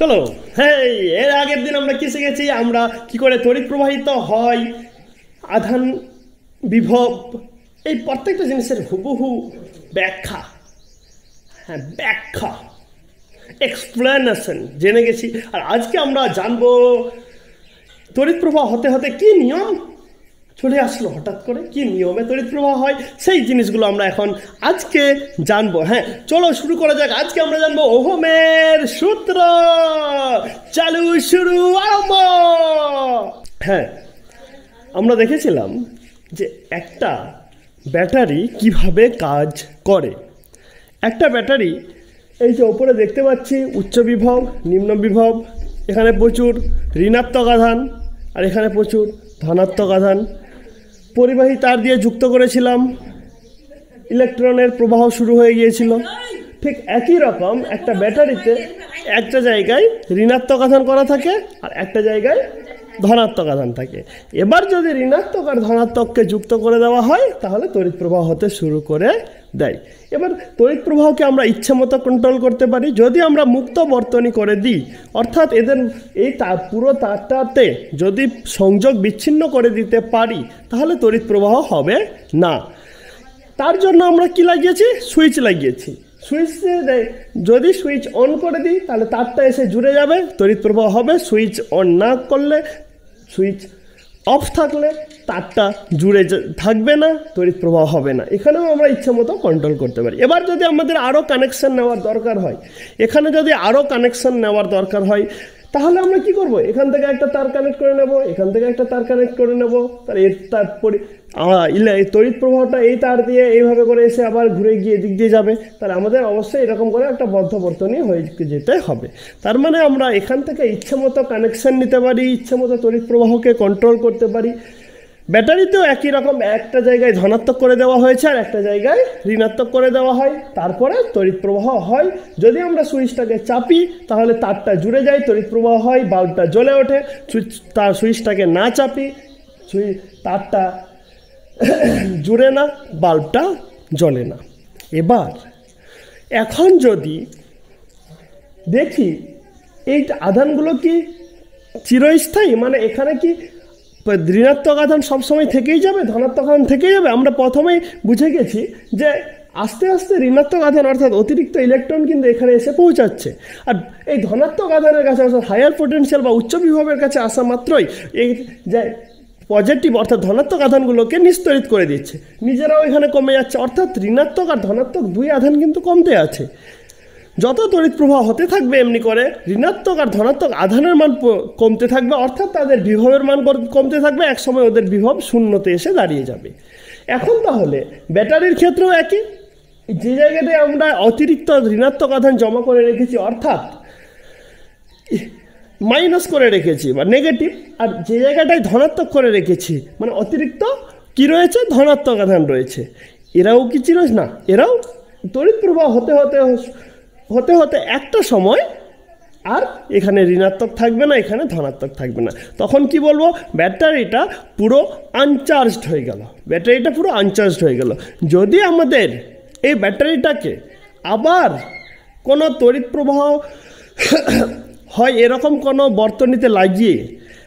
চলো। হ্যাঁ এর আগের দিন আমরা কি শিখেছি আমরা কি করে তড়িৎ প্রবাহিত হয়? আধান বিভব, এই প্রত্যেকটা জিনিসের হুবহু ব্যাখ্যা। হ্যাঁ ব্যাখ্যা। এক্সপ্লেনেশন জেনে গেছি। আর আজকে আমরা জানব, তড়িৎ প্রবাহ হতে হতে কি নিয়ম? চলে আসলো। হঠাৎ করে কি নিয়মে তড়িৎ প্রবাহ হয়? সেই জিনিসগুলো আমরা এখন আজকে জানব। হ্যাঁ চলো শুরু করা যাক। আজকে আমরা জানব ওহমের সূত্র। চালু, শুরু, আরম্ভ। হ্যাঁ আমরা দেখেছিলাম যে একটা ব্যাটারি কীভাবে কাজ করে। একটা ব্যাটারি, এই যে ওপরে দেখতে পাচ্ছি, উচ্চ বিভব, নিম্ন বিভব, এখানে প্রচুর ঋণাত্মক আধান, আর এখানে প্রচুর ধনাত্মক আধান। পরিবাহী তার দিয়ে যুক্ত করেছিলাম। ইলেকট্রনের প্রবাহ শুরু হয়ে গিয়েছিল। ঠিক একই রকম একটা ব্যাটারিতে একটা জায়গায় ঋণাত্মক আধান করা থাকে আর একটা জায়গায় ধনাত্মক আধান থাকে। এবার যদি ঋণাত্মক আর ধনাত্মককে যুক্ত করে দেওয়া হয়, তাহলে তড়িৎ প্রবাহ হতে শুরু করে দেয়। এবার তড়িৎ প্রবাহকে আমরা ইচ্ছে মতো কন্ট্রোল করতে পারি। যদি আমরা মুক্ত বর্তনী করে দিই, অর্থাৎ এদের এই পুরো তারটাতে যদি সংযোগ বিচ্ছিন্ন করে দিতে পারি, তাহলে তড়িৎ প্রবাহ হবে না। তার জন্য আমরা কি লাগিয়েছি? সুইচ লাগিয়েছি। সুইচ যদি সুইচ অন করে দিই, তাহলে তারটা এসে জুড়ে যাবে, তড়িৎ প্রবাহ হবে। সুইচ অন না করলে সুইচ অফ থাকলে তারটা জুড়ে থাকবে না, তড়িৎ প্রবাহ হবে না। এখানেও আমরা ইচ্ছে মতো কন্ট্রোল করতে পারি। এবার যদি আমাদের আরও কানেকশান নেওয়ার দরকার হয়, এখানে যদি আরও কানেকশান নেওয়ার দরকার হয় তাহলে আমরা কি করব? এখান থেকে একটা তার কানেক্ট করে নেব, এখান থেকে একটা তার কানেক্ট করে নেব। তার এর তার ইলে তড়িৎ প্রবাহটা এই তার দিয়ে এইভাবে করে এসে আবার ঘুরে গিয়ে এদিক দিয়ে যাবে। তাহলে আমাদের অবশ্যই এরকম করে একটা বদ্ধ বর্তনী হয়ে যেতে হবে। তার মানে আমরা এখান থেকে ইচ্ছে মতো কানেকশান নিতে পারি ইচ্ছে মতো তড়িৎ প্রবাহকে কন্ট্রোল করতে পারি। ব্যাটারিতেও একই রকম, একটা জায়গায় ধনাত্মক করে দেওয়া হয়েছে আর একটা জায়গায় ঋণাত্মক করে দেওয়া হয়। তারপরে তড়িৎ প্রবাহ হয়। যদি আমরা সুইচটাকে চাপি, তাহলে তারটা জুড়ে যায় তড়িৎ প্রবাহ হয়, বাল্বটা জ্বলে ওঠে। সুইচ তার সুইচটাকে না চাপি, সুই তারটা জুড়ে না, বাল্বটা জ্বলে না। এবার, এখন যদি দেখি, এই আধানগুলো কি চিরস্থায়ী? মানে এখানে কি ঋণাত্মক আধান সবসময় থেকেই যাবে, ধনাত্মক আধান থেকেই যাবে। আমরা প্রথমেই বুঝে গেছি যে আস্তে আস্তে ঋণাত্মক আধান অর্থাৎ অতিরিক্ত ইলেকট্রন কিন্তু এখানে এসে পৌঁছাচ্ছে। আর এই ধনাত্মক আধানের কাছে অর্থাৎ হায়ার পোটেন্সিয়াল বা উচ্চ বিভবের কাছে আসা মাত্রই এই যে পজিটিভ অর্থাৎ ধনাত্মক আধানগুলোকে নিস্তরিত করে দিচ্ছে। নিজেরাও এখানে কমে যাচ্ছে। অর্থাৎ ঋণাত্মক আর ধনাত্মক দুই আধান কিন্তু কমতে আছে। যত তড়িৎ প্রবাহ হতে থাকবে, এমনি করে ঋণাত্মক আর ধনাত্মক আধানের মান কমতে থাকবে, অর্থাৎ তাদের বিভবের মান কমতে থাকবে, একসময় ওদের বিভব শূন্যতে এসে দাঁড়িয়ে যাবে। এখন তাহলে ব্যাটারির ক্ষেত্রেও একই। যে জায়গাটায় আমরা অতিরিক্ত ঋণাত্মক আধান জমা করে রেখেছি, অর্থাৎ মাইনাস করে রেখেছি, বা নেগেটিভ, আর যে জায়গাটায় ধনাত্মক করে রেখেছি মানে অতিরিক্ত কি রয়েছে? ধনাত্মক আধান রয়েছে। এরাও কি চিরস না, এরাও তড়িৎ প্রবাহ হতে হতে হতে হতে একটা সময় আর এখানে ঋণাত্মক থাকবে না, এখানে ধনাত্মক থাকবে না। তখন কি বলব? ব্যাটারিটা পুরো আনচার্জড হয়ে গেল। ব্যাটারিটা পুরো আনচার্জড হয়ে গেল। যদি আমাদের এই ব্যাটারিটাকে আবার কোনো তড়িৎ প্রবাহ হয়, এরকম কোনো বর্তনীতে লাগিয়ে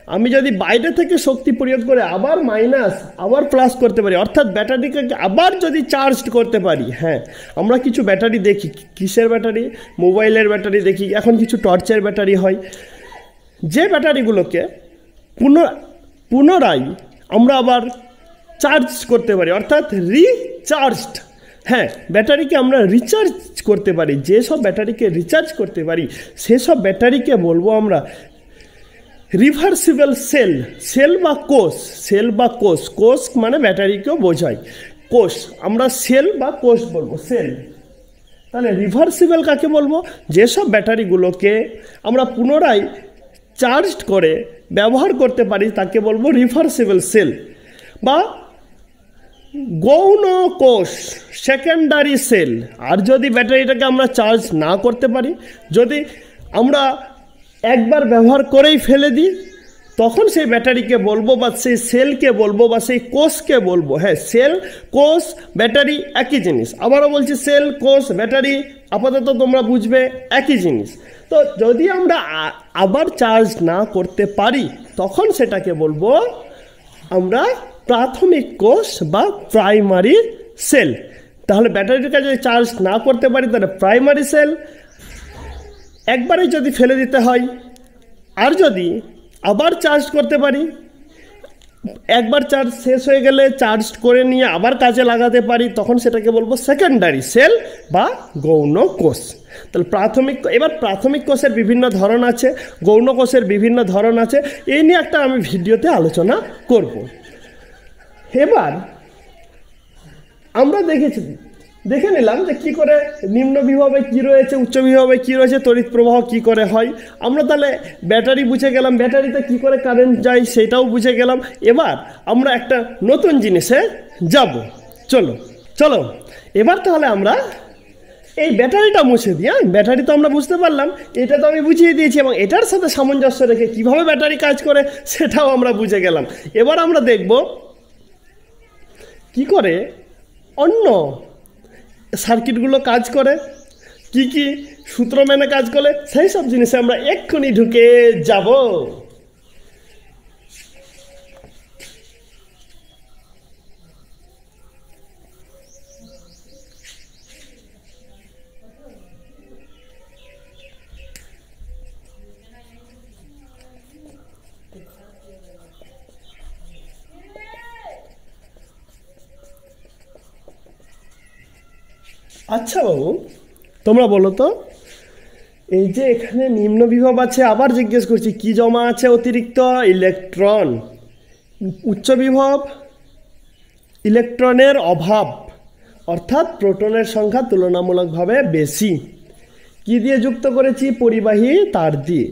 আমি যদি বাইরে থেকে শক্তি প্রয়োগ করে আবার মাইনাস আবার প্লাস করতে পারি, অর্থাৎ ব্যাটারিকে আবার যদি চার্জ করতে পারি হ্যাঁ আমরা কিছু ব্যাটারি দেখি, কিসের ব্যাটারি মোবাইলের ব্যাটারি দেখি, এখন কিছু টর্চের ব্যাটারি হয়। যে ব্যাটারিগুলোকে পুনঃ, পুনরায় আমরা আবার চার্জ করতে পারি, অর্থাৎ রিচার্জড হ্যাঁ ব্যাটারিকে আমরা রিচার্জ করতে পারি যেসব ব্যাটারিকে রিচার্জ করতে পারি সেসব ব্যাটারিকে বলব আমরা রিভার্সিবল সেল সেল বা কোষ সেল বা কোষ কোষ মানে ব্যাটারিকেও বোঝায়। কোষ, আমরা সেল বা কোষ বলব সেল তাহলে রিভার্সিবল কাকে বলব? যেসব ব্যাটারিগুলোকে আমরা পুনরায় চার্জড করে ব্যবহার করতে পারি, তাকে বলব রিভার্সিবল সেল বা গৌণ কোষ সেকেন্ডারি সেল আর যদি ব্যাটারিটাকে আমরা চার্জ না করতে পারি, যদি আমরা একবার ব্যবহার করেই ফেলে দিই, তখন সেই ব্যাটারিকে বলব বা সেই সেলকে বলব বা সেই কোষকে বলব। হ্যাঁ সেল, কোষ, ব্যাটারি একই জিনিস। আবারও বলছি, সেল, কোষ, ব্যাটারি, আপাতত তোমরা বুঝবে, একই জিনিস। তো যদি আমরা আবার চার্জ না করতে পারি, তখন সেটাকে বলব আমরা প্রাথমিক কোষ বা প্রাইমারি সেল। তাহলে ব্যাটারিটাকে যদি চার্জ না করতে পারি, তাহলে প্রাইমারি সেল একবারে যদি ফেলে দিতে হয়, আর যদি আবার চার্জ করতে পারি, একবার চার্জ শেষ হয়ে গেলে চার্জ করে নিয়ে আবার কাজে লাগাতে পারি, তখন সেটাকে বলব সেকেন্ডারি সেল বা গৌণ কোষ। তাহলে প্রাথমিক, এবার প্রাথমিক কোষের বিভিন্ন ধরন আছে, গৌণ কোষের বিভিন্ন ধরন আছে, এই নিয়ে একটা আমি ভিডিওতে আলোচনা করব। এবার আমরা দেখেছি দেখে নিলাম যে কি করে নিম্ন বিভাবে কি রয়েছে, উচ্চ বিভাবে কি রয়েছে, তড়িৎ প্রবাহ কি করে হয়। আমরা তাহলে ব্যাটারি বুঝে গেলাম, ব্যাটারিতে কি করে কারেন্ট যায় সেটাও বুঝে গেলাম। এবার আমরা একটা নতুন জিনিসে যাব। চলো চলো। এবার তাহলে আমরা এই ব্যাটারিটা মুছে দিই হ্যাঁ? ব্যাটারি তো আমরা বুঝতে পারলাম, এটা তো আমি বুঝিয়ে দিয়েছি এবং এটার সাথে সামঞ্জস্য রেখে কীভাবে ব্যাটারি কাজ করে সেটাও আমরা বুঝে গেলাম। এবার আমরা দেখব কি করে অন্য সার্কিটগুলো কাজ করে, কি কি সূত্র মেনে কাজ করে সেই সব জিনিসে আমরা এক্ষুনি ঢুকে যাব। আচ্ছা বাবু, তোমরা বলো তো, এই যে এখানে নিম্ন বিভব আছে, আবার জিজ্ঞেস করছি, কি জমা আছে অতিরিক্ত? ইলেকট্রন। উচ্চ বিভব, ইলেকট্রনের অভাব, অর্থাৎ প্রোটনের সংখ্যা তুলনামূলকভাবে বেশি। কি দিয়ে যুক্ত করেছি? পরিবাহী তার দিয়ে।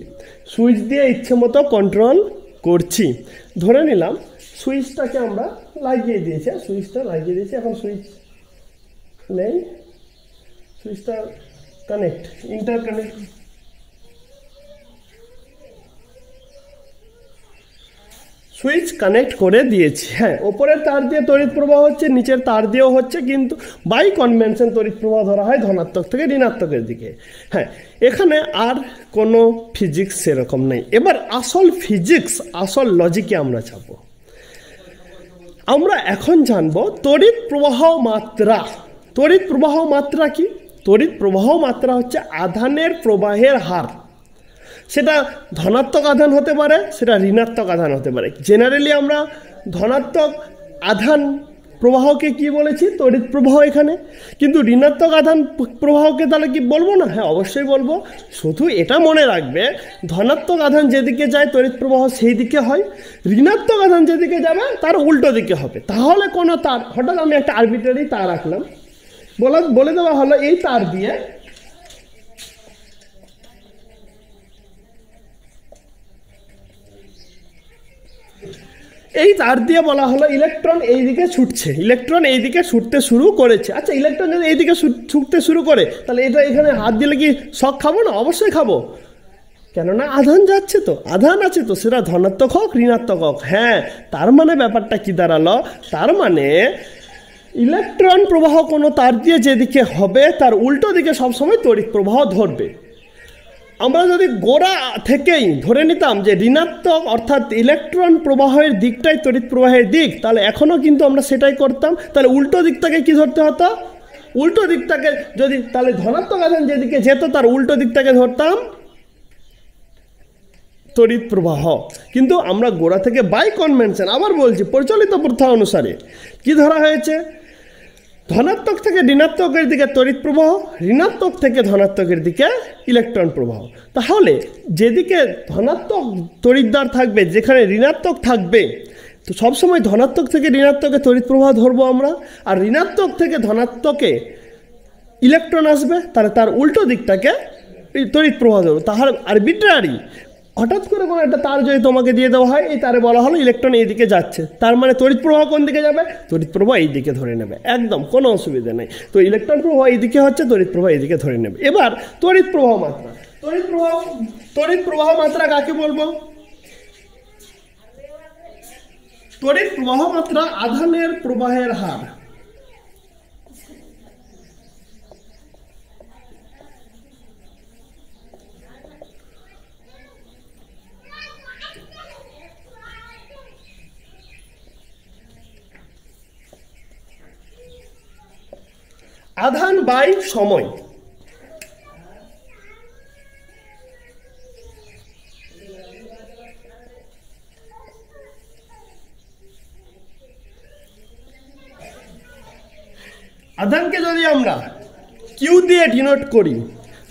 সুইচ দিয়ে ইচ্ছে মতো কন্ট্রোল করছি। ধরে নিলাম, সুইচটাকে আমরা লাগিয়ে দিয়েছি, সুইচটা লাগিয়ে দিয়েছি, এখন সুইচ নেই। সুইচটা connect inter connect switch connect করে দিয়েছি হ্যাঁ। ওপরের তার দিয়ে তড়িৎ প্রবাহ হচ্ছে, নিচের তার দিয়েও হচ্ছে, কিন্তু বাই কনভেনশন তড়িৎ প্রবাহ ধরা হয় ধনাত্মক থেকে ঋণাত্মকের দিকে হ্যাঁ। এখানে আর কোনো ফিজিক্স সেরকম নেই। এবার আসল ফিজিক্স আসল লজিকে আমরা যাব। আমরা এখন জানব তড়িৎ প্রবাহ মাত্রা, তড়িৎ প্রবাহ মাত্রা কি? তড়িৎ প্রবাহ মাত্রা হচ্ছে আধানের প্রবাহের হার। সেটা ধনাত্মক আধান হতে পারে, সেটা ঋণাত্মক আধান হতে পারে। জেনারেলি আমরা ধনাত্মক আধান প্রবাহকে কি বলেছি? তড়িৎ প্রবাহ এখানে। কিন্তু ঋণাত্মক আধান প্রবাহকে তাহলে কি বলব না? হ্যাঁ অবশ্যই বলব। শুধু এটা মনে রাখবে, ধনাত্মক আধান যেদিকে যায় তড়িৎ প্রবাহ সেই দিকে হয়। ঋণাত্মক আধান যেদিকে যাবে, তার উল্টো দিকে হবে। তাহলে কোনো তার, হঠাৎ আমি একটা আরবিটারি তার রাখলাম বলা, বলে দেওয়া হলো, এই তার দিয়ে। এই তার দিয়ে বলা হলো, ইলেকট্রন এইদিকে ছুটছে, ইলেকট্রন এইদিকে ছুটতে শুরু করেছে। আচ্ছা ইলেকট্রন যদি এইদিকে ছুট- ছুটতে শুরু করে, তাহলে এটা এখানে হাত দিলে কি শখ খাব না? অবশ্যই খাব। কেননা আধান যাচ্ছে তো, আধান আছে তো, সেটা ধনাত্মক হোক, ঋণাত্মক হোক। হ্যাঁ তার মানে ব্যাপারটা কি দাঁড়াল? তার মানে ইলেকট্রন প্রবাহ কোনো তার দিয়ে যেদিকে হবে, তার উল্টো দিকে সবসময় তড়িৎ প্রবাহ ধরবে। আমরা যদি গোড়া থেকেই ধরে নিতাম যে ঋণাত্মক অর্থাৎ ইলেকট্রন প্রবাহের দিকটাই তড়িৎ প্রবাহের দিক, তাহলে এখনও কিন্তু আমরা সেটাই করতাম। তাহলে উল্টো দিকটাকে কি ধরতে হতো? উল্টো দিকটাকে যদি, তাহলে ধনাত্মক আধান যেদিকে যেত, তার উল্টো দিকটাকে ধরতাম তড়িৎ প্রবাহ। কিন্তু আমরা গোড়া থেকে বাই কনভেনশন আবার বলছি, প্রচলিত প্রথা অনুসারে। কি ধরা হয়েছে? ধনাত্মক থেকে ঋণাত্মকের দিকে তড়িৎ প্রবাহ, ঋণাত্মক থেকে ধনাত্মকের দিকে ইলেকট্রন প্রবাহ। তাহলে যেদিকে ধনাত্মক তড়িৎদ্বার থাকবে, যেখানে ঋণাত্মক থাকবে, তো সবসময় ধনাত্মক থেকে ঋণাত্মকে তড়িৎ প্রবাহ ধরবো আমরা, আর ঋণাত্মক থেকে ধনাত্মকে ইলেকট্রন আসবে, তাহলে তার উল্টো দিকটাকে তড়িৎ প্রবাহ ধরবো। তাহলে আরবিট্রারি হঠাৎ করে কোনো একটা তার যদি তোমাকে দিয়ে দেওয়া হয়, এই তারে বলা হলো ইলেকট্রন এই দিকে যাচ্ছে। তার মানে তড়িৎ প্রবাহ কোন দিকে যাবে? তড়িৎ প্রবাহ এই দিকে ধরে নেবে। একদম, কোনো অসুবিধা নেই। তো ইলেকট্রন প্রবাহ এই দিকে হচ্ছে, তড়িৎ প্রবাহ এই দিকে ধরে নেবে। এবার, তড়িৎ প্রবাহ মাত্রা। তড়িৎ প্রবাহ তড়িৎ প্রবাহ মাত্রা কাকে বলব? তড়িৎ প্রবাহ মাত্রা আধানের প্রবাহের হার। আধান বাই সময়। আধানকে যদি আমরা কিউ দিয়ে ডিনোট করি,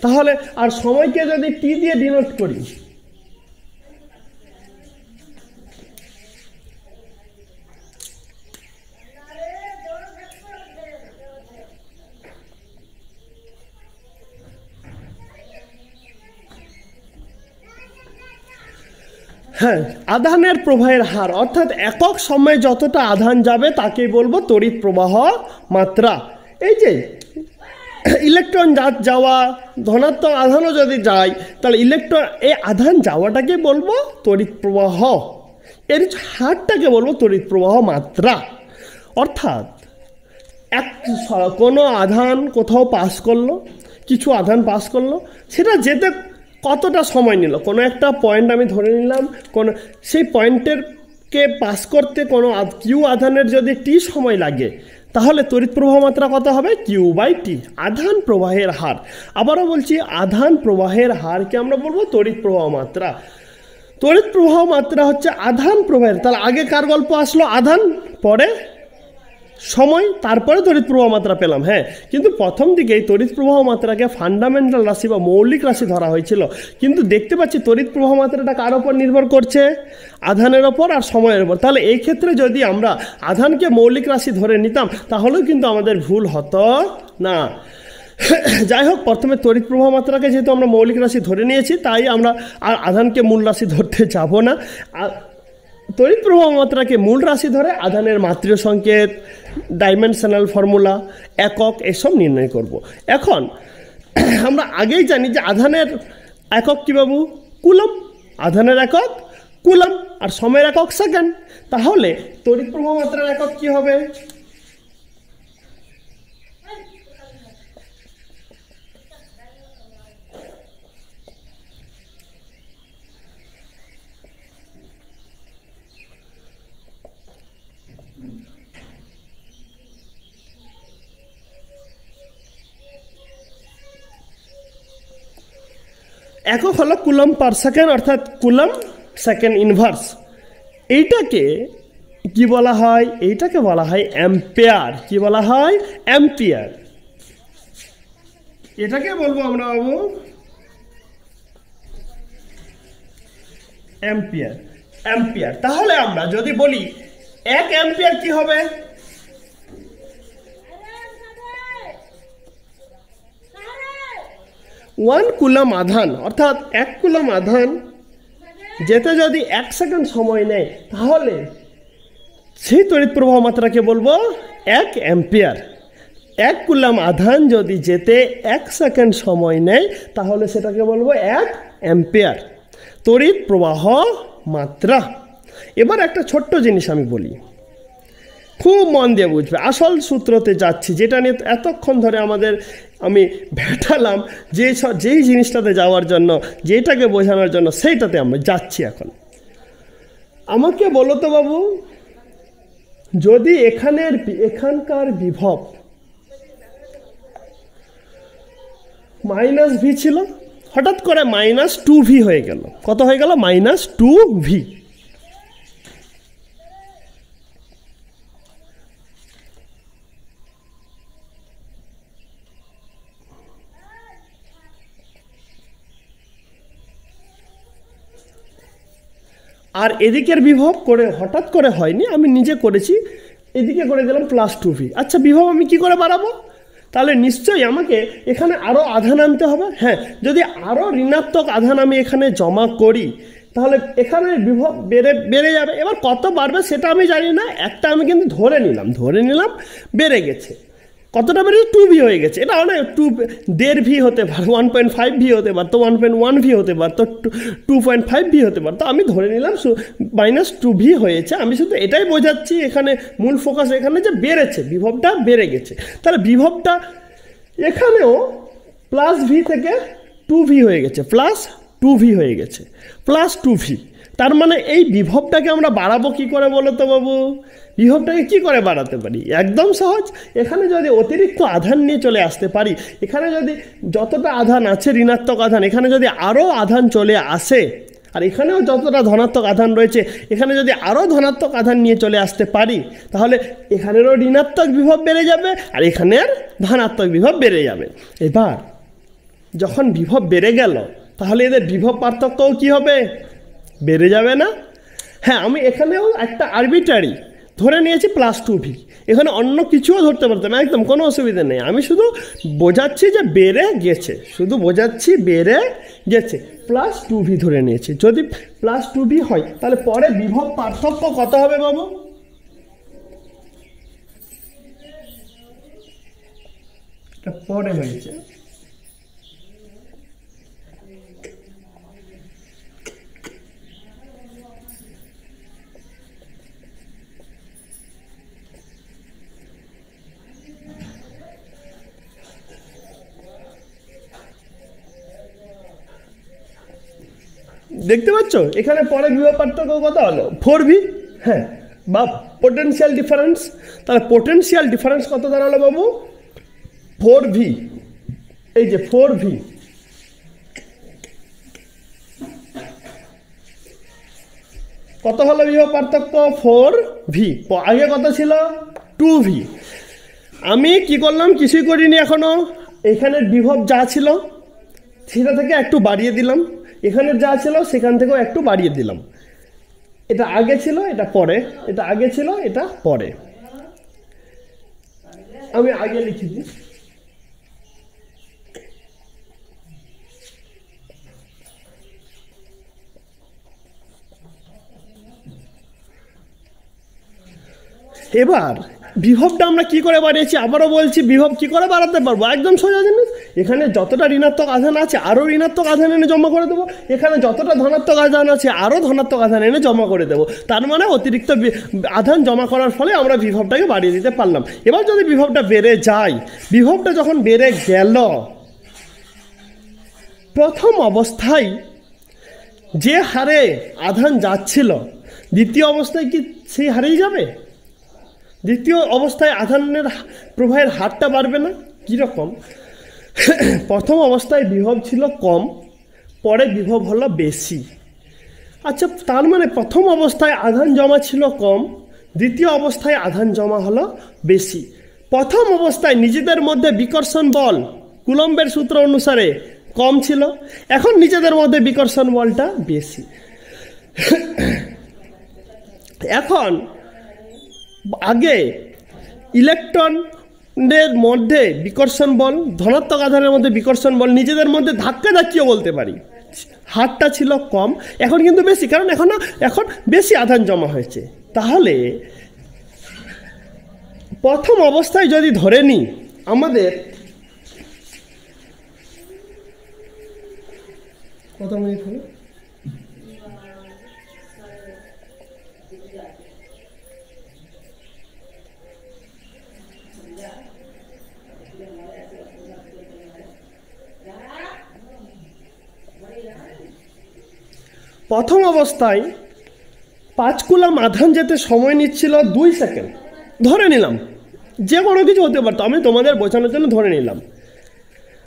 তাহলে আর সময়কে যদি টি দিয়ে ডিনোট করি হ্যাঁ আধানের প্রবাহের হার, অর্থাৎ একক সময়ে যতটা আধান যাবে তাকেই বলব তড়িৎ প্রবাহ মাত্রা। এই যে, ইলেকট্রন যাওয়া, ধনাত্মক আধানও যদি যায়, তাহলে ইলেকট্রন, এই আধান যাওয়াটাকে বলব তড়িৎ প্রবাহ। এর হারটাকে বলব তড়িৎ প্রবাহ মাত্রা। অর্থাৎ, এক কোনো আধান কোথাও পাস করল, কিছু আধান পাস করল, সেটা যেতে কতটা সময় নিল? কোনো একটা পয়েন্ট আমি ধরে নিলাম, কোনো, সেই পয়েন্টের কে পাস করতে কোনো কিউ আধানের যদি টি সময় লাগে, তাহলে তড়িৎ প্রবাহ মাত্রা কত হবে? কিউ বাই টি আধান প্রবাহের হার। আবারও বলছি, আধান প্রবাহের হারকে আমরা বলব তড়িৎ প্রবাহ মাত্রা। তড়িৎ প্রবাহ মাত্রা হচ্ছে আধান প্রবাহের, তাহলে আগে কার গল্প আসলো? আধান, পরে সময়, তারপরে তড়িৎ প্রবাহ মাত্রা পেলাম হ্যাঁ। কিন্তু প্রথম দিকে এই তড়িৎ প্রবাহ মাত্রাকে ফান্ডামেন্টাল রাশি বা মৌলিক রাশি ধরা হয়েছিল। কিন্তু দেখতে পাচ্ছি তড়িৎ প্রবাহ মাত্রাটা কার ওপর নির্ভর করছে? আধানের ওপর আর সময়ের ওপর। তাহলে এই ক্ষেত্রে যদি আমরা আধানকে মৌলিক রাশি ধরে নিতাম, তাহলেও কিন্তু আমাদের ভুল হতো না। যাই হোক, প্রথমে তড়িৎ প্রবাহ মাত্রাকে যেহেতু আমরা মৌলিক রাশি ধরে নিয়েছি, তাই আমরা আর আধানকে মূল রাশি ধরতে যাব না। তড়িৎ প্রবাহ মাত্রাকে মূল রাশি ধরে, আধানের মাতৃ সংকেত ডাইমেনশনাল ফর্মুলা একক, এসব নির্ণয় করব। এখন, আমরা আগেই জানি যে আধানের একক কী বাবু? কুলম আধানের একক কুলম আর সময়ের একক সেকেন্ড তাহলে তড়িৎ প্রবাহ মাত্রার একক কী হবে? একক হলো কুলম পার সেকেন্ড অর্থাৎ কুলম সেকেন্ড ইনভার্স এইটাকে কি বলা হয়? এইটাকে বলা হয় অ্যাম্পেয়ার কি বলা হয়? অ্যাম্পিয়ার এটাকে বলব আমরা বাবু? অ্যাম্পিয়ার অ্যাম্পিয়ার তাহলে আমরা যদি বলি এক অ্যাম্পিয়ার কি হবে? ওয়ান কুলাম আধান, অর্থাৎ এক কুলাম আধান, যেতে যদি এক সেকেন্ড সময় নেয়, তাহলে সেই তড়িৎ প্রবাহ মাত্রাকে বলব এক অ্যাম্পিয়ার। এক কুলাম আধান যদি যেতে এক সেকেন্ড সময় নেয়, তাহলে সেটাকে বলব এক অ্যাম্পিয়ার তড়িৎ প্রবাহ মাত্রা। এবার একটা ছোট্ট জিনিস আমি বলি। খুব মন দিয়ে বুঝবে। আসল সূত্রতে যাচ্ছি, যেটা নিয়ে এতক্ষণ ধরে আমাদের আমি ভেটালাম যে যেই জিনিসটাতে যাওয়ার জন্য, যেটাকে বোঝানোর জন্য, সেইটাতে আমরা যাচ্ছি এখন। আমাকে বলো তো বাবু, যদি এখানের এখানকার বিভব মাইনাস ভি ছিল, হঠাৎ করে মাইনাস টু ভি হয়ে গেল। কত হয়ে গেল? Minus two V. আর এদিকের বিভব করে, হঠাৎ করে হয়নি, আমি নিজে করেছি, এদিকে করে দিলাম প্লাস টু ভি আচ্ছা বিভব আমি কি করে বাড়াবো? তাহলে নিশ্চয়ই আমাকে এখানে আরও আধান আনতে হবে। হ্যাঁ যদি আরও ঋণাত্মক আধান আমি এখানে জমা করি, তাহলে এখানে বিভব বেড়ে বেড়ে যাবে। এবার কত বাড়বে সেটা আমি জানি না, একটা আমি কিন্তু ধরে নিলাম ধরে নিলাম বেড়ে গেছে। কতটা বেড়েছে টু ভি হয়ে গেছে? এটা অনেক টু দেড় ভি হতে পারে ওয়ান পয়েন্ট ফাইভ ভি হতে পারতো ওয়ান পয়েন্ট ওয়ান ভি হতে পারতো টু পয়েন্ট ফাইভ ভি হতে পারতো আমি ধরে নিলাম মাইনাস টু ভি হয়েছে, আমি শুধু এটাই বোঝাচ্ছি এখানে মূল ফোকাস এখানে যে বেড়েছে, বিভবটা বেড়ে গেছে। তাহলে বিভবটা এখানেও প্লাস ভি থেকে টু ভি হয়ে গেছে প্লাস টু ভি হয়ে গেছে প্লাস টু ভি তার মানে এই বিভবটাকে আমরা বাড়াবো কি করে বলো তো বাবু? বিভবটাকে কি করে বাড়াতে পারি? একদম সহজ। এখানে যদি অতিরিক্ত আধান নিয়ে চলে আসতে পারি, এখানে যদি যতটা আধান আছে ঋণাত্মক আধান, এখানে যদি আরও আধান চলে আসে, আর এখানেও যতটা ধনাত্মক আধান রয়েছে, এখানে যদি আরও ধনাত্মক আধান নিয়ে চলে আসতে পারি, তাহলে এখানেরও ঋণাত্মক বিভব বেড়ে যাবে, আর এখানের ধনাত্মক বিভব বেড়ে যাবে। এবার, যখন বিভব বেড়ে গেল, তাহলে এদের বিভব পার্থক্যও কী হবে? বেড়ে যাবে না? হ্যাঁ আমি এখানেও একটা আরবিটারি ধরে নিয়েছি প্লাস টু ভি এখানে অন্য কিছুও ধরতে পারতাম, একদম কোনো অসুবিধা নেই। আমি শুধু বোঝাচ্ছি যে বেড়ে গেছে, শুধু বোঝাচ্ছি বেড়ে গেছে। প্লাস টু ভি ধরে নিয়েছি। যদি প্লাস টু ভি হয়, তাহলে পরে বিভব পার্থক্য কত হবে বাবু? পরে হয়েছে। দেখতে পাচ্ছ? এখানে পরে বিবাহ পার্থক্য কত? হলো ফোর ভি হ্যাঁ। বা পোটেন্সিয়াল ডিফারেন্স তাহলে পোটেন্সিয়াল ডিফারেন্স কত দাঁড়াল বাবু? ফোর ভি এই যে ফোর ভি কত হলো বিভব পার্থক্য? ফোর ভি আগে কত ছিল? টু ভি আমি কি করলাম? কিছুই করিনি এখনও। এখানের বিভব যা ছিল, সেটা থেকে একটু বাড়িয়ে দিলাম। এখানে যা ছিল সেখান থেকেও একটু বাড়িয়ে দিলাম। এটা আগে ছিল, এটা পরে। এটা আগে ছিল, এটা পরে। আমি আগে লিখি দিই। এবার বিভবটা আমরা কি করে বাড়িয়েছি? আবারও বলছি, বিভব কি করে বাড়াতে পারব? একদম সোজা জিনিস এখানে যতটা ঋণাত্মক আধান আছে আরও ঋণাত্মক আধান এনে জমা করে দেবো। এখানে যতটা ধনাত্মক আধান আছে আরও ধনাত্মক আধান এনে জমা করে দেবো। তার মানে অতিরিক্ত আধান জমা করার ফলে আমরা বিভবটাকে বাড়িয়ে দিতে পারলাম। এবার যদি বিভবটা বেড়ে যায়, বিভবটা যখন বেড়ে গেল, প্রথম অবস্থায় যে হারে আধান যাচ্ছিল, দ্বিতীয় অবস্থায় কি সেই হারেই যাবে? দ্বিতীয় অবস্থায় আধানের প্রবাহের হারটা বাড়বে না? কীরকম? প্রথম অবস্থায় বিভব ছিল কম, পরে বিভব হলো বেশি। আচ্ছা তার মানে প্রথম অবস্থায় আধান জমা ছিল কম, দ্বিতীয় অবস্থায় আধান জমা হলো বেশি। প্রথম অবস্থায় নিজেদের মধ্যে বিকর্ষণ বল কুলম্বের সূত্র অনুসারে কম ছিল, এখন নিজেদের মধ্যে বিকর্ষণ বলটা বেশি। এখন, আগে ইলেকট্রনের মধ্যে বিকর্ষণ বল, ধনাত্মক আধারের মধ্যে বিকর্ষণ বল, নিজেদের মধ্যে ধাক্কা ধাক্কিও বলতে পারি। হারটা ছিল কম, এখন কিন্তু বেশি, কারণ এখন এখন বেশি আধান জমা হয়েছে। তাহলে, প্রথম অবস্থায় যদি ধরে নিই, আমাদের কত মিনিট হলো? প্রথম অবস্থায় পাঁচ কুলাম আধান যেতে সময় নিচ্ছিল দুই সেকেন্ড। ধরে নিলাম। যে কোনো কিছু হতে পারতো। আমি তোমাদের বোঝানোর জন্য ধরে নিলাম।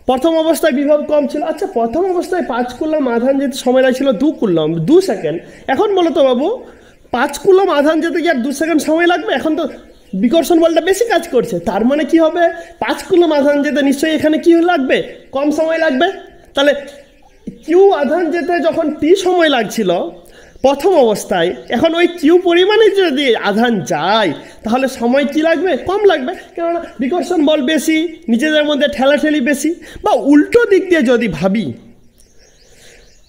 প্রথম অবস্থায় বিভব কম ছিল। আচ্ছা প্রথম অবস্থায় পাঁচ কুলাম আধান যেতে সময় লাগছিল দু কুলাম, দু সেকেন্ড। এখন বলো তো বাবু পাঁচ কুলাম আধান যেতে কি আর দু সেকেন্ড সময় লাগবে? এখন তো বিকর্ষণ বলটা বেশি কাজ করছে। তার মানে কি হবে? পাঁচ কুলাম আধান যেতে নিশ্চয়ই এখানে কি লাগবে? কম সময় লাগবে? তাহলে কিউ আধান যেতে যখন টি সময় লাগছিল, প্রথম অবস্থায়, এখন ওই কিউ পরিমাণে যদি আধান যায়, তাহলে সময় কি লাগবে? কম লাগবে। কেননা বিকর্ষণ বল বেশি, নিজেদের মধ্যে ঠেলাঠেলি বেশি, বা উল্টো দিক দিয়ে যদি ভাবি,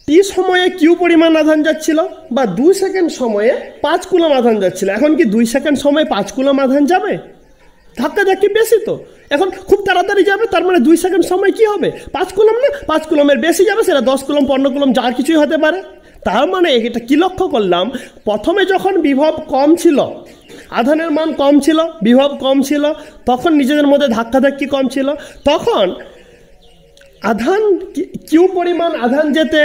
টি সময়ে কিউ পরিমাণ আধান যাচ্ছিল, বা দুই সেকেন্ড সময়ে পাঁচ কুলম আধান যাচ্ছিল। এখন কি দুই সেকেন্ড সময়ে পাঁচ কুলম আধান যাবে? ধাক্কা ধাক্কি বেশি তো। এখন খুব তাড়াতাড়ি যাবে, তার মানে দুই সেকেন্ড সময় কি হবে? পাঁচ কুলম না? পাঁচ কুলমের বেশি যাবে, সেটা দশ কুলম, পনেরো কুলম যা কিছুই হতে পারে। তার মানে এটা কি লক্ষ্য করলাম? প্রথমে যখন বিভব কম ছিল, আধানের মান কম ছিল, বিভব কম ছিল, তখন নিজেদের মধ্যে ধাক্কাধাক্কি কম ছিল, তখন আধান কিউ পরিমাণ আধান যেতে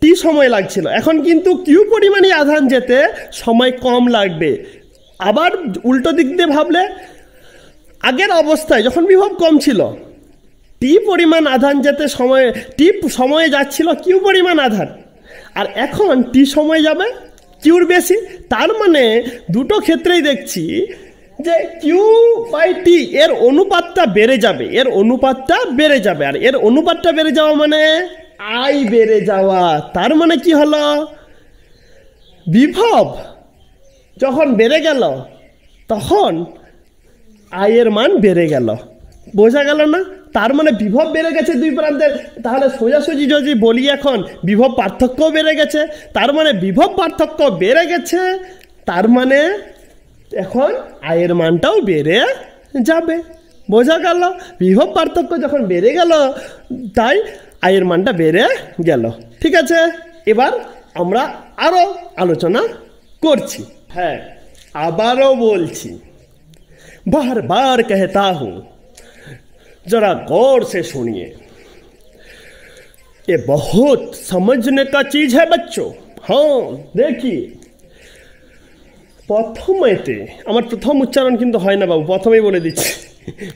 টি সময় লাগছিল। এখন কিন্তু কিউ পরিমাণই আধান যেতে সময় কম লাগবে। আবার উল্টো দিক দিয়ে ভাবলে আগের অবস্থায় যখন বিভব কম ছিল টি পরিমাণ আধান যেতে সময়ে টি সময়ে যাচ্ছিল কিউ পরিমাণ আধান। আর এখন টি সময় যাবে কিউর বেশি। তার মানে দুটো ক্ষেত্রেই দেখছি যে কিউ বাই টি এর অনুপাতটা বেড়ে যাবে, এর অনুপাতটা বেড়ে যাবে। আর এর অনুপাতটা বেড়ে যাওয়া মানে আই বেড়ে যাওয়া। তার মানে কি হলো? বিভব যখন বেড়ে গেল, তখন আয়ের মান বেড়ে গেল। বোঝা গেল না? তার মানে বিভব বেড়ে গেছে দুই প্রান্তের তাহলে সোজাসুজি যদি বলি এখন, বিভব পার্থক্য বেড়ে গেছে। তার মানে বিভব পার্থক্য বেড়ে গেছে, তার মানে এখন আয়ের মানটাও বেড়ে যাবে। বোঝা গেল? বিভব পার্থক্য যখন বেড়ে গেল, তাই আয়ের মানটা বেড়ে গেল। ঠিক আছে? এবার আমরা আরও আলোচনা করছি। হ্যাঁ আবারও বলছি। बार बार कहता हूं जरा गौर से सुनिए ये बहुत समझने का चीज है बच्चों हाँ देखिए প্রথমেতে আমার প্রথম উচ্চারণ কিন্তু হয় না বাবু প্রথমেই বলে দিচ্ছি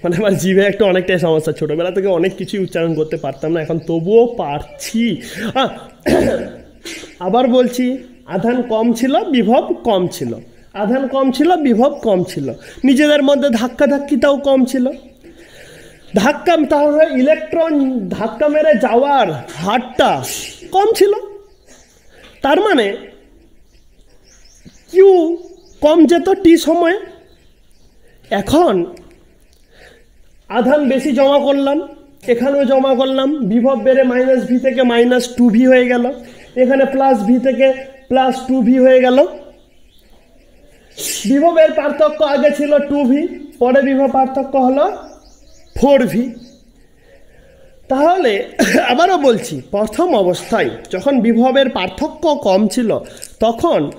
মানে আমার জিভে একটা অনেকটাই সমস্যা ছোটবেলা থেকে অনেক কিছুই উচ্চারণ করতে পারতাম না এখন তবুও পারছি আহ, আবার বলছি আধান কম ছিল বিভব কম ছিল আধান কম ছিল, বিভব কম ছিল। নিজেদের মধ্যে ধাক্কা ধাক্কিটাও কম ছিল। ধাক্কা, তাহলে ইলেকট্রন ধাক্কা মেরে যাওয়ার হারটা কম ছিল। তার মানে কিউ কম যেত টি সময়ে। এখন আধান বেশি জমা করলাম, এখানেও জমা করলাম, বিভব বেড়ে মাইনাস ভি থেকে মাইনাস টু ভি হয়ে গেল। এখানে প্লাস ভি থেকে প্লাস টু ভি হয়ে গেল। বিভবের পার্থক্য আগে ছিল টু ভি পরে বিভব পার্থক্য হল ফোর ভি তাহলে, আবারও বলছি, প্রথম অবস্থায় যখন বিভবের পার্থক্য কম ছিল, তখন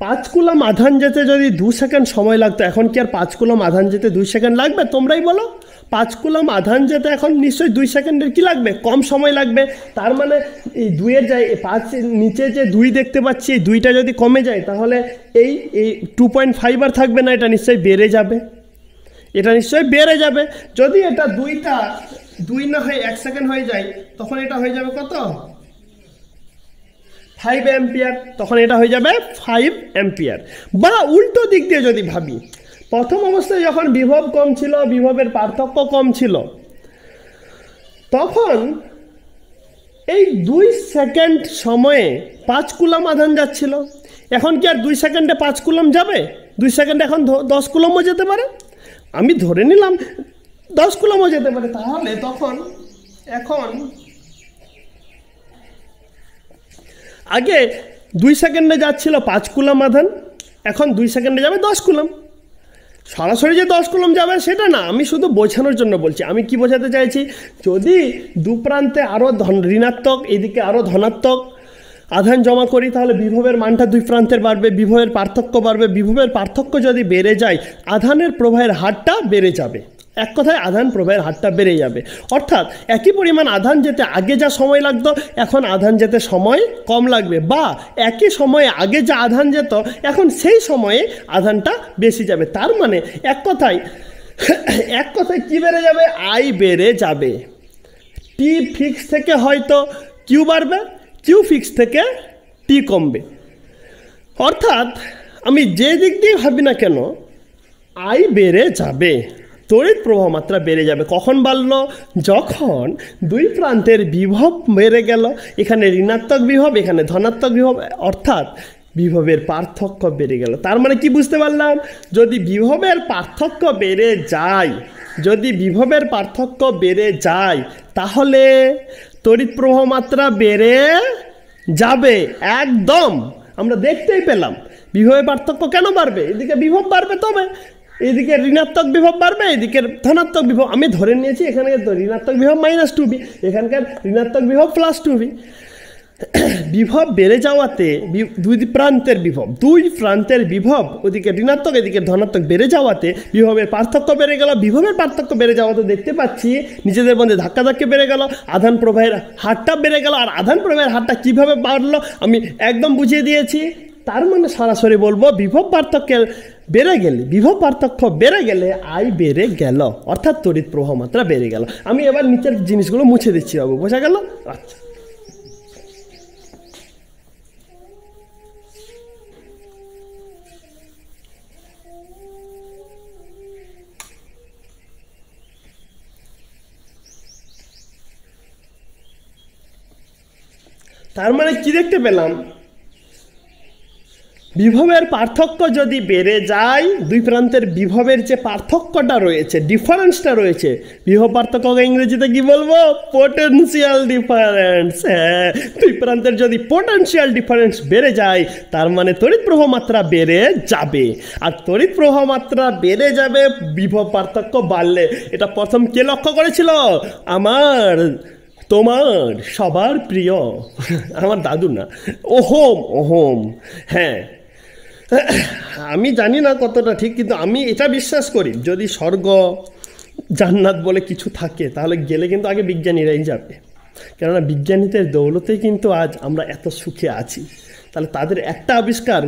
পাঁচ কুলাম আধান যেতে যদি দু সেকেন্ড সময় লাগতো, এখন কি আর পাঁচ কুলাম আধান যেতে দুই সেকেন্ড লাগবে? তোমরাই বলো। পাঁচ কুলম আধান যেতে এখন নিশ্চয়ই দুই সেকেন্ডের কি লাগবে? কম সময় লাগবে। তার মানে এই দুইয়ের যায় পাঁচ নিচে যে দুই দেখতে পাচ্ছি, এই দুইটা যদি কমে যায়, তাহলে এই এই টু পয়েন্ট ফাইভ আর থাকবে না, এটা নিশ্চয়ই বেড়ে যাবে। এটা নিশ্চয়ই বেড়ে যাবে। যদি এটা দুইটা, দুই না হয়ে এক সেকেন্ড হয়ে যায়, তখন এটা হয়ে যাবে কত? ফাইভ অ্যাম্পিয়ার তখন এটা হয়ে যাবে ফাইভ অ্যাম্পিয়ার বা উল্টো দিক দিয়ে যদি ভাবি প্রথম অবস্থায় যখন বিভব কম ছিল, বিভবের পার্থক্য কম ছিল, তখন এই দুই সেকেন্ড সময়ে পাঁচ কুলাম আধান যাচ্ছিল। এখন কি আর দুই সেকেন্ডে পাঁচ কুলাম যাবে? দুই সেকেন্ডে এখন দশ কুলমও যেতে পারে? আমি ধরে নিলাম দশ কুলমও যেতে পারে। তাহলে তখন, এখন আগে দুই সেকেন্ডে যাচ্ছিল পাঁচ কুলাম আধান, এখন দুই সেকেন্ডে যাবে দশ কুলাম সরাসরি যে দশ কলম যাবে সেটা না, আমি শুধু বোঝানোর জন্য বলছি। আমি কি বোঝাতে চাইছি? যদি দু প্রান্তে আরও ধন ঋণাত্মক, এদিকে আরও ধনাত্মক আধান জমা করি, তাহলে বিভবের মানটা দুই প্রান্তের বাড়বে, বিভবের পার্থক্য বাড়বে। বিভবের পার্থক্য যদি বেড়ে যায়, আধানের প্রবাহের হারটা বেড়ে যাবে। এক কথায় আধান প্রবাহের হারটা বেড়ে যাবে। অর্থাৎ একই পরিমাণ আধান যেতে আগে যা সময় লাগতো, এখন আধান যেতে সময় কম লাগবে বা একই সময়ে আগে যা আধান যেত, এখন সেই সময়ে আধানটা বেশি যাবে। তার মানে এক কথায় এক কথায় কি বেড়ে যাবে? আই বেড়ে যাবে। টি ফিক্স থেকে হয়তো কিউ বাড়বে কিউ ফিক্স থেকে টি কমবে। অর্থাৎ আমি যে দিক দিয়ে ভাবি না কেন, আই বেড়ে যাবে। তড়িৎ প্রবাহ মাত্রা বেড়ে যাবে। কখন বাড়ল? যখন দুই প্রান্তের বিভব বেড়ে গেল। এখানে ঋণাত্মক বিভব, এখানে ধনাত্মক বিভব, অর্থাৎ বিভবের পার্থক্য বেড়ে গেল। তার মানে কি বুঝতে পারলাম? যদি বিভবের পার্থক্য বেড়ে যায়, যদি বিভবের পার্থক্য বেড়ে যায়, তাহলে তড়িৎ প্রবাহ মাত্রা বেড়ে যাবে। একদম! আমরা দেখতেই পেলাম। বিভবের পার্থক্য কেন বাড়বে? এদিকে বিভব বাড়বে তবে। এদিকে ঋণাত্মক বিভব বাড়বে, এদিকে ধনাত্মক বিভব। আমি ধরে নিয়েছি, এখানে ঋণাত্মক বিভব মাইনাস টু বি এখানকার ঋণাত্মক বিভব প্লাস টু বি বিভব বেড়ে যাওয়াতে দুই প্রান্তের বিভব, দুই প্রান্তের বিভব, ওদিকে ঋণাত্মক, এদিকে ধনাত্মক বেড়ে যাওয়াতে বিভবের পার্থক্য বেড়ে গেল। বিভবের পার্থক্য বেড়ে যাওয়াতে দেখতে পাচ্ছি, নিজেদের মধ্যে ধাক্কাধাক্কি বেড়ে গেল আধান প্রবাহের হারটা বেড়ে গেল। আর আধান প্রবাহের হারটা কীভাবে বাড়লো, আমি একদম বুঝিয়ে দিয়েছি। তার মানে সরাসরি বলব, বিভব পার্থক্যের বেড়ে গেলে বিভব পার্থক্য বেড়ে গেলে আই বেড়ে গেল। অর্থাৎ তড়িৎ প্রবাহ মাত্রা বেড়ে গেল। আমি এবার নিচের জিনিসগুলো মুছে দিচ্ছি বাবু, বোঝা গেল? আচ্ছা। তার মানে কি দেখতে পেলাম? বিভবের পার্থক্য যদি বেড়ে যায়, দুই প্রান্তের বিভবের যে পার্থক্যটা রয়েছে ডিফারেন্সটা রয়েছে, বিভব পার্থক্যকে ইংরেজিতে কি বলব? পোটেনশিয়াল ডিফারেন্স হ্যাঁ দুই প্রান্তের যদি পোটেনশিয়াল ডিফারেন্স বেড়ে যায়, তার মানে তড়িৎ প্রবাহ মাত্রা বেড়ে যাবে। আর তড়িৎ প্রবাহ মাত্রা বেড়ে যাবে, বিভব পার্থক্য বাড়লে। এটা প্রথম কে লক্ষ্য করেছিল? আমার, তোমার, সবার প্রিয়। আমার দাদু না। ওহোম ওহোম। হ্যাঁ আমি জানি না কতটা ঠিক, কিন্তু আমি এটা বিশ্বাস করি, যদি স্বর্গ, জান্নাত বলে কিছু থাকে, তাহলে গেলে কিন্তু আগে বিজ্ঞানীরাই যাবে। কেননা বিজ্ঞানীদের দৌলতে কিন্তু আজ আমরা এত সুখে আছি। তাহলে তাদের একটা আবিষ্কার,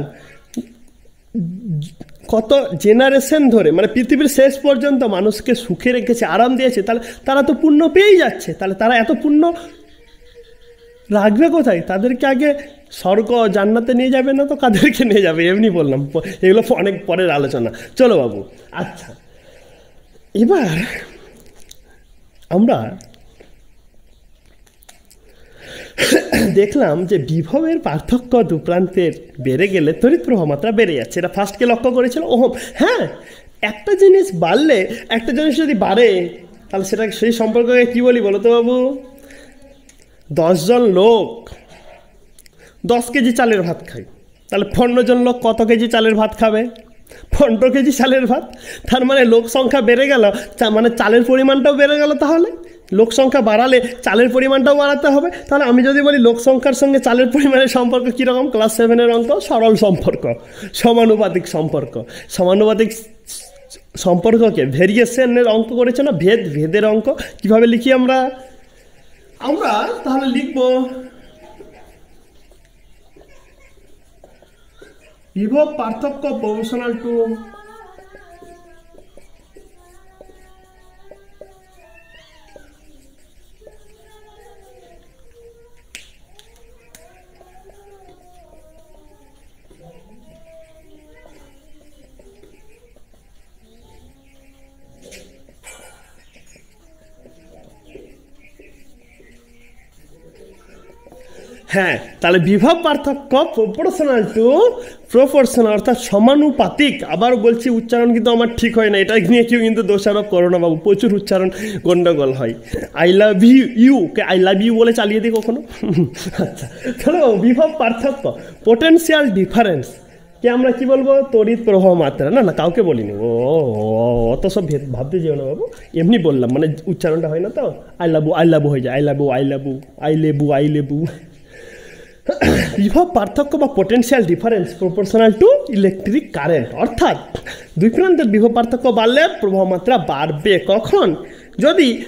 কত জেনারেশন ধরে মানে পৃথিবীর শেষ পর্যন্ত মানুষকে সুখে রেখেছে, আরাম দিয়েছে, তাহলে তারা তো পুণ্য পেয়েই যাচ্ছে। তাহলে তারা এত পুণ্য রাখবে কোথায়? তাদেরকে আগে স্বর্গ জান্নাতে নিয়ে যাবে না তো কাদেরকে নিয়ে যাবে? এমনি বললাম। এগুলো অনেক পরের আলোচনা। চলো বাবু। আচ্ছা। এবার আমরা দেখলাম যে বিভবের পার্থক্য দু প্রান্তের বেড়ে গেলে তড়িৎ প্রবাহ মাত্রা বেড়ে যাচ্ছে। এটা ফার্স্টকে লক্ষ্য করেছিল ওহম হ্যাঁ একটা জিনিস বাড়লে, একটা জিনিস যদি বাড়ে, তাহলে সেটা সেই সম্পর্কে কি বলি বলো তো বাবু? দশজন লোক দশ কেজি চালের ভাত খাই। তাহলে পনেরো জন লোক কত কেজি চালের ভাত খাবে? পনেরো কেজি চালের ভাত? তার মানে লোক সংখ্যা বেড়ে গেল। মানে চালের পরিমাণটাও বেড়ে গেল তাহলে? লোক সংখ্যা বাড়ালে চালের পরিমাণটাও বাড়াতে হবে। তাহলে আমি যদি বলি লোক সংখ্যার সঙ্গে চালের পরিমাণের সম্পর্ক কীরকম? ক্লাস সেভেনের অঙ্ক, সরল সম্পর্ক, সমানুপাতিক সম্পর্ক। সমানুপাতিক সম্পর্ককে ভেরিয়েশনের অঙ্ক করেছে না? ভেদ, ভেদের অঙ্ক? কীভাবে লিখি আমরা? আমরা তাহলে লিখব বিভব পার্থক্য প্রফেশনাল টু হ্যাঁ তাহলে বিভব পার্থক্য প্রপোর্শনাল টু প্রপোর্শনাল অর্থাৎ সমানুপাতিক। আবার বলছি উচ্চারণ কিন্তু আমার ঠিক হয় না এটা নিয়ে কেউ কিন্তু দোষারোপ করো না বাবু, প্রচুর উচ্চারণ গন্ডগোল হয়। আই লাভ ইউ ইউ কে আই লাভ ইউ বলে চালিয়ে দিই কখনো? আচ্ছা তাহলে বিভব পার্থক্য পোটেন্সিয়াল ডিফারেন্স কে আমরা কি বলব? তড়িৎ প্রবাহ মাত্রা। না না, কাউকে বলিনি। ও অত সব ভেদ- ভাবতে যেও না বাবু। এমনি বললাম মানে উচ্চারণটা হয় না তো? আই লাবু আই লাবু হয়ে যায়। আই লাবু আই লাবু আই লেবু আই লেবু বিভব পার্থক্য বা potential difference proportional to electric current অর্থাৎ দুই প্রান্তের বিভব পার্থক্য বাড়লে প্রবাহ মাত্রা বাড়বে কখন? যদি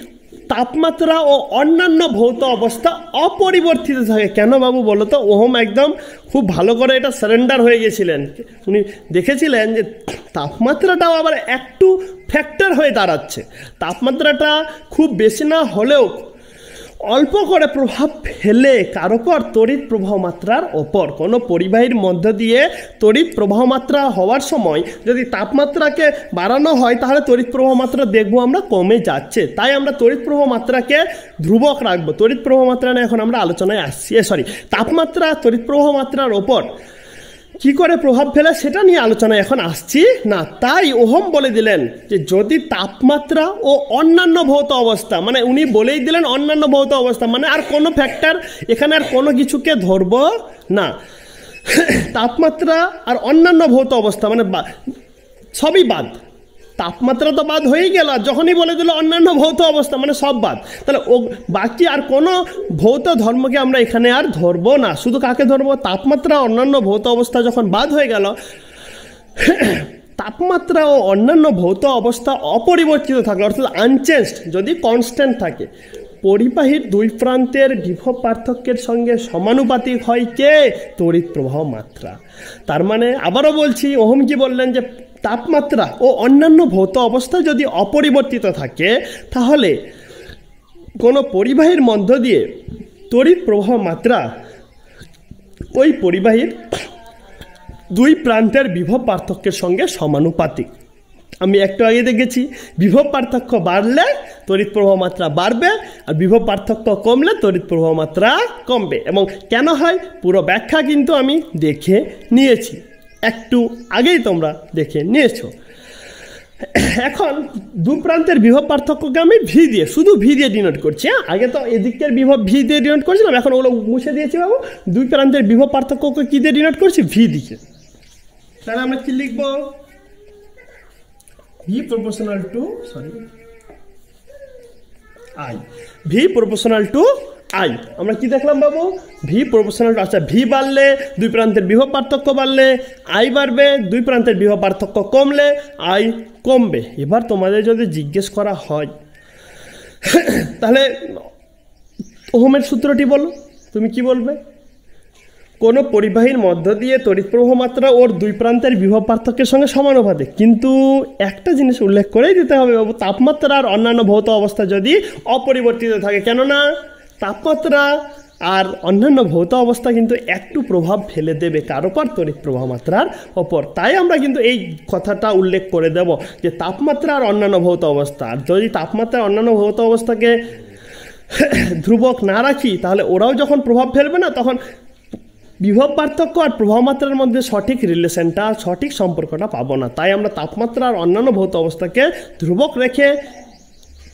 তাপমাত্রা ও অন্যান্য ভৌত অবস্থা অপরিবর্তিত থাকে, কেন বাবু বলো তো ওহম একদম খুব ভালো করে এটা সারেন্ডার হয়ে গেছিলেন। উনি দেখেছিলেন যে তাপমাত্রাটাও আবার একটু ফ্যাক্টর হয়ে দাঁড়াচ্ছে। তাপমাত্রাটা খুব বেশি না হলেও অল্প করে প্রভাব ফেলে কার ওপর তড়িৎ প্রবাহ মাত্রার ওপর। কোনো পরিবাহীর মধ্য দিয়ে তড়িৎ প্রবাহ মাত্রা হওয়ার সময় যদি তাপমাত্রাকে বাড়ানো হয়, তাহলে তড়িৎ প্রবাহ মাত্রা দেখব আমরা কমে যাচ্ছে। তাই আমরা তড়িৎ প্রবাহ মাত্রাকে ধ্রুবক রাখব। তড়িৎ প্রবাহ মাত্রা নিয়ে এখন আমরা আলোচনায় আসছি। সরি তাপমাত্রা তড়িৎ প্রবাহ মাত্রার ওপর। কি করে প্রভাব ফেলে সেটা নিয়ে আলোচনায় এখন আসছি। না, তাই ওহম বলে দিলেন যে যদি তাপমাত্রা ও অন্যান্য ভৌত অবস্থা মানে উনি বলেই দিলেন অন্যান্য ভৌত অবস্থা মানে আর কোনো ফ্যাক্টর এখানে আর কোনো কিছুকে ধরব না। তাপমাত্রা আর অন্যান্য ভৌত অবস্থা মানে সবই বাদ। তাপমাত্রা তো বাদ হয়েই গেল যখনই বলে দিল অন্যান্য ভৌত অবস্থা মানে সব বাদ। তাহলে ও, বাকি আর কোনো ভৌত ধর্মকে আমরা এখানে আর ধরবো না। শুধু কাকে ধরবো? তাপমাত্রা, অন্যান্য ভৌত অবস্থা যখন বাদ হয়ে গেল, তাপমাত্রা ও অন্যান্য ভৌত অবস্থা অপরিবর্তিত থাকলে, অর্থাৎ আনচেঞ্জড যদি কনস্ট্যান্ট থাকে। পরিবাহীর দুই প্রান্তের বিভব পার্থক্যের সঙ্গে সমানুপাতিক হয় কে? তড়িৎ প্রবাহ মাত্রা। তার মানে আবারও বলছি, ওহম কি বললেন যে তাপমাত্রা ও অন্যান্য ভৌত অবস্থা যদি অপরিবর্তিত থাকে, তাহলে কোনো পরিবাহীর মধ্য দিয়ে তড়িৎ প্রবাহ মাত্রা ওই পরিবাহীর দুই প্রান্তের বিভব পার্থক্যের সঙ্গে সমানুপাতিক। আমি একটু আগে দেখেছি, বিভব পার্থক্য বাড়লে তড়িৎ প্রবাহ মাত্রা বাড়বে, আর বিভব পার্থক্য কমলে তড়িৎ প্রবাহ মাত্রা কমবে। এবং কেন হয়? পুরো ব্যাখ্যা কিন্তু আমি দেখে নিয়েছি। একটু আগেই তোমরা দেখে নিয়েছো। এখন দু প্রান্তের বিভব পার্থক্যকে আমি ভি দিয়ে, শুধু ভি দিয়ে ডিনোট করছি হ্যাঁ? আগে তো এদিকের বিভব ভি দিয়ে ডিনোট করছিলাম, এখন ওগুলো মুছে দিয়েছি বাবু। দুই প্রান্তের বিভব পার্থক্যকে কী দিয়ে ডিনোট করছি? ভি দিয়ে তাহলে আমরা কি লিখব? V proportional to sorry I V proportional to I, আমরা কি দেখলাম বাবু? ভি প্রপোর্শনাল আচ্ছা ভি বাড়লে দুই প্রান্তের বিভব পার্থক্য বাড়লে, আই বাড়বে, দুই প্রান্তের বিভব পার্থক্য কমলে, আই কমবে। এবার তোমাদের যদি জিজ্ঞেস করা হয়, তাহলে ওহমের সূত্রটি বলো, তুমি কি বলবে? কোনো পরিবাহীর মধ্য দিয়ে তড়িৎ প্রবাহ মাত্রা ওর দুই প্রান্তের বিভব পার্থক্যের সঙ্গে সমানুপাতে কিন্তু একটা জিনিস উল্লেখ করেই দিতে হবে বাবু তাপমাত্রা আর অন্যান্য ভৌত অবস্থা যদি অপরিবর্তিত থাকে। কেননা তাপমাত্রা আর অন্যান্য ভৌত অবস্থা কিন্তু একটু প্রভাব ফেলে দেবে কার ওপর তড়িৎ প্রবাহ মাত্রার ওপর। তাই আমরা কিন্তু এই কথাটা উল্লেখ করে দেব যে তাপমাত্রা আর অন্যান্য ভৌত অবস্থা। যদি তাপমাত্রা অন্যান্য ভৌত অবস্থাকে ধ্রুবক না রাখি, তাহলে ওরাও যখন প্রভাব ফেলবে না, তখন বিভব পার্থক্য আর প্রভাব মাত্রার মধ্যে সঠিক রিলেশনটা সঠিক সম্পর্কটা পাবো না। তাই আমরা তাপমাত্রা আর অন্যান্য ভৌত অবস্থাকে ধ্রুবক রেখে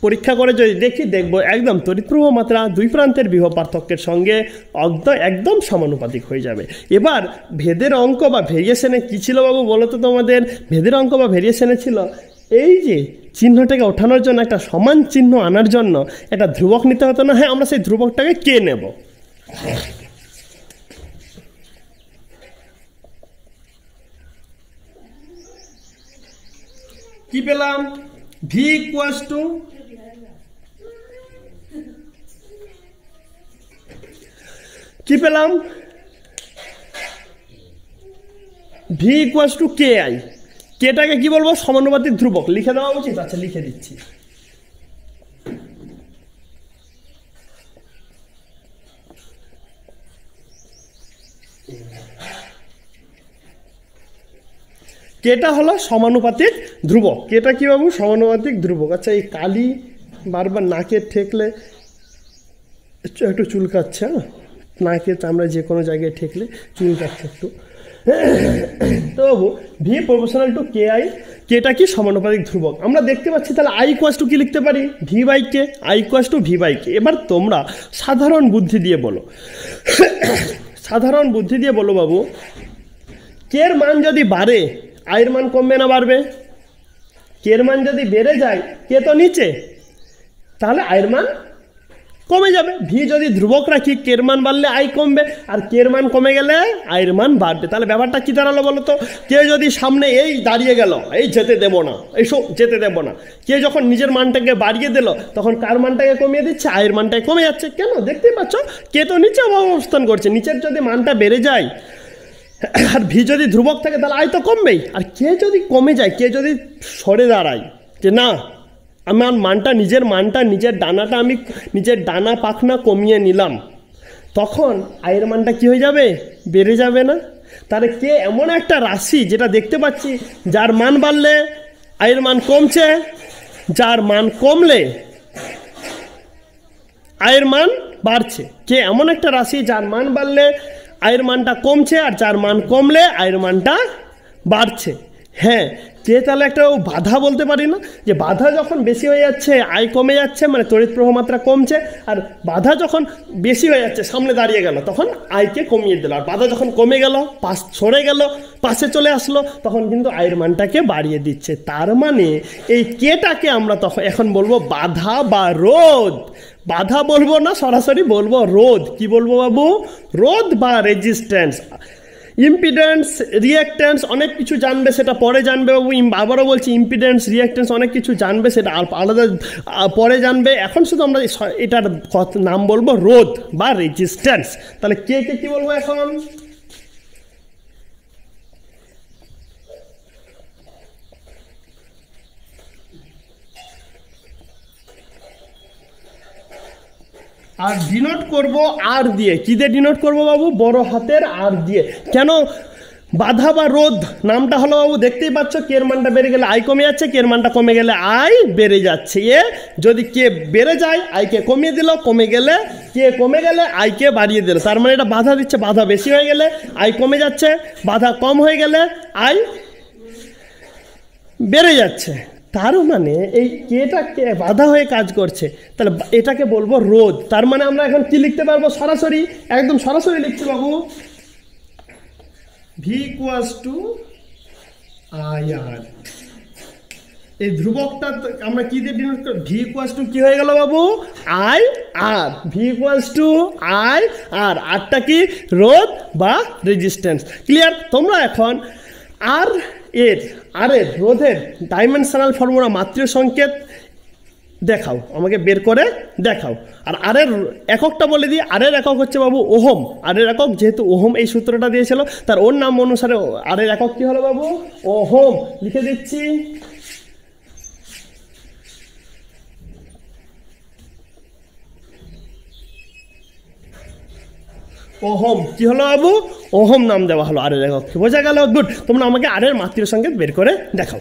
পরীক্ষা করে যদি দেখি, দেখব একদম তড়িৎপ্রবাহ মাত্রা, দুই প্রান্তের বিহ পার্থক্যের সঙ্গে একদম সমানুপাতিক হয়ে যাবে। এবার ভেদের অঙ্ক বা ভেরিয়েশনে কী ছিল বাবু বলো তো তোমাদের? ভেদের অঙ্ক বা ভেরিয়েশনে ছিল, এই যে চিহ্নটাকে ওঠানোর জন্য একটা সমান চিহ্ন আনার জন্য একটা ধ্রুবক নিতে হতো না? হ্যাঁ আমরা সেই ধ্রুবকটাকে কে নেব? কি পেলাম? ভি ইকুয়াস টু কি পেলাম? V equals to K I কেটাকে কি বলব? সমানুপাতিক ধ্রুবক। লিখে দেওয়া উচিত? আচ্ছা লিখে দিচ্ছি। কেটা হলো সমানুপাতিক ধ্রুবক। কেটা কি বাবু সমানুপাতিক ধ্রুবক। আচ্ছা এই কালি বারবার নাকে ঠেকলে একটু চুলকাচ্ছে হ্যাঁ? নাকে আমরা যে কোনো জায়গায় ঠেকলে চুলকাচ্ছে একটু। তো বাবু, V proportional to K I কেটা কি সমানুপাতিক ধ্রুবক? আমরা দেখতে পাচ্ছি তাহলে আই কোয়াস টু কি লিখতে পারি? V by K I equals to V by K এবার তোমরা সাধারণ বুদ্ধি দিয়ে বলো। সাধারণ বুদ্ধি দিয়ে বলো বাবু কের মান যদি বাড়ে আয়ের মান কমবে না বাড়বে? কের মান যদি বেড়ে যায় কে তো নিচে। তাহলে আয়ের মান কমে যাবে। ভি যদি ধ্রুবক রাখি কের মান বাড়লে আয় কমবে, আর কের মান কমে গেলে আয়ের মান বাড়বে। তাহলে ব্যাপারটা কী দাঁড়াল বলো তো? কেউ যদি সামনে এই দাঁড়িয়ে গেল, এই যেতে দেব না এইসব যেতে দেব না। কে যখন নিজের মানটাকে বাড়িয়ে দিল, তখন কার মানটাকে কমিয়ে দিচ্ছে? আয়ের মানটাকে কমে যাচ্ছে। কেন? দেখতেই পাচ্ছ কে তো নিচে অবস্থান করছে। নিচের যদি মানটা বেড়ে যায়, আর ভি যদি ধ্রুবক থাকে, তাহলে আয় তো কমবেই। আর কে যদি কমে যায় কে যদি সরে দাঁড়ায়, যে না আমার মানটা, নিজের মানটা, নিজের ডানাটা আমি, নিজের ডানা পাখনা কমিয়ে নিলাম। তখন আয়ের মানটা কি হয়ে যাবে? বেড়ে যাবে না। তাহলে কে এমন একটা রাশি যেটা দেখতে পাচ্ছি, যার মান বাড়লে আয়ের মান কমছে, যার মান কমলে আয়ের মান বাড়ছে। কে এমন একটা রাশি যার মান বাড়লে আয়ের মানটা কমছে আর যার মান কমলে আয়ের মানটা বাড়ছে। হ্যাঁ কে তাহলে একটা বাধা বলতে পারি না? যে বাধা যখন বেশি হয়ে যাচ্ছে, আয় কমে যাচ্ছে মানে তড়িৎ প্রবাহ মাত্রা কমছে, আর বাধা যখন বেশি হয়ে যাচ্ছে, সামনে দাঁড়িয়ে গেল, তখন আয়কে কমিয়ে দিল। আর বাধা যখন কমে গেল, পাশ সরে গেল, পাশে চলে আসলো, তখন কিন্তু আয়ের মানটাকে বাড়িয়ে দিচ্ছে। তার মানে এই কেটাকে আমরা তখন এখন বলব বাধা বা রোধ। বাধা বলব না, সরাসরি বলব রোধ। কি বলব বাবু? রোধ বা রেজিস্ট্যান্স ইম্পিডেন্স রিয়াক্ট্যান্স অনেক কিছু জানবে, সেটা পরে জানবে বাবু। আবারও বলছি ইম্পিডেন্স রিয়াক্ট্যান্স অনেক কিছু জানবে, সেটা আলাদা পরে জানবে। এখন শুধু আমরা এটার নাম বলব, রোধ বা রেজিস্ট্যান্স তাহলে কে কে, কী বলব এখন? আর ডিনোট করব আর দিয়ে। কি দিয়ে ডিনোট করব বাবু? বড় হাতের আর দিয়ে। কেন? বাধা বা রোধ নামটা হলো বাবু, দেখতেই পাচ্ছ কের মানটা বেড়ে গেলে আয় কমে যাচ্ছে কের মানটা কমে গেলে আয় বেড়ে যাচ্ছে। এ, যদি কে বেড়ে যায় আয়কে কমিয়ে দিল, কমে গেলে কে কমে গেলে আয়কে বাড়িয়ে দিল। তার মানে এটা বাধা দিচ্ছে, বাধা বেশি হয়ে গেলে আয় কমে যাচ্ছে, বাধা কম হয়ে গেলে আয় বেড়ে যাচ্ছে। তার মানে এই কেটা বাধা হয়ে কাজ করছে, তাহলে এটাকে বলব রোধ। তার মানে আমরা এখন কি লিখতে পারব? সরাসরি, একদম সরাসরি লিখতে পাবো V equals to I R এই ধ্রুবকটা আমরা কি দিয়ে ডিনোট করি ভি ইকুয়াস টু কি হয়ে গেল বাবু? I R V equals to I R আরটা কি? রোধ বা রেজিস্ট্যান্স ক্লিয়ার তোমরা এখন আর এর আর এর রোধের ডাইমেনশনাল ফর্মুলা মাতৃ সংকেত দেখাও, আমাকে বের করে দেখাও। আর আরের এককটা বলে দিই আরের একক হচ্ছে বাবু ওহম। আরের একক যেহেতু ওহম এই সূত্রটা দিয়েছিল, তার ওর নাম অনুসারে আরের একক কী হলো বাবু? ওহম। লিখে দিচ্ছি। ওহম কি হলো বাবু ওহম নাম দেওয়া হলো আরে দেখো বোঝা গেল? গুড। তোমরা আমাকে আরের মাতৃ সঙ্গে বের করে দেখাও।